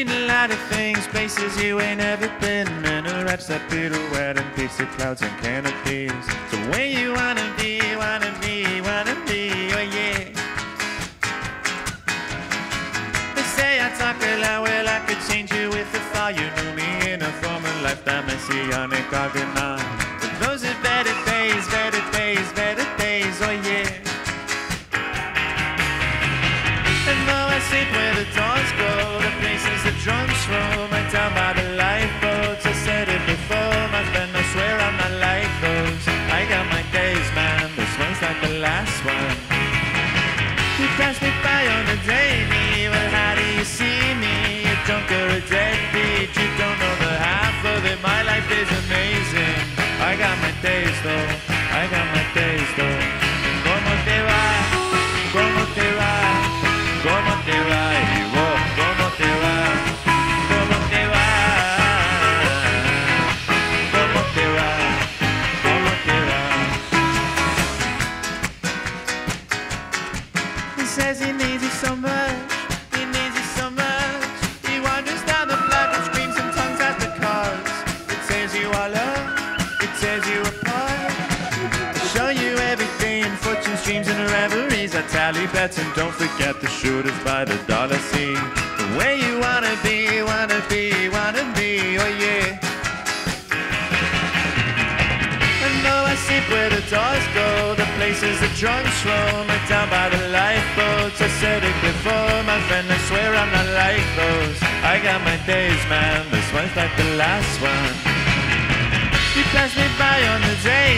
Seen a lot of things, places you ain't ever been, and a rats that pirouette and pizza clouds and canopies. So where you wanna be, wanna be, wanna be, oh yeah. They say I talk a lot, well I could change you with a thought. You knew me in a former lifetime, messianic argonaut. But those are better days, better days, better days, oh yeah. And though I sit where pass me by on a daily, well, how do you see me? A drunk or a deadbeat, you don't know the half of it. My life is amazing. I got my days, though. Needs you so much, he needs you so much. He wanders down the block and screams in tongues at the cars. It says you loved, it says you apart. I show you everything, fortunes, dreams, and reveries. I tally bets and don't forget the shooters by the dollar scene. The way you wanna be, wanna be, wanna be, oh yeah. And though I sit where the doors go, the places that drunks roam are down by the lifeboats. I said it before, my friend, I swear I'm not like those. I got my days, man, this one's like the last one. You passed me by on the day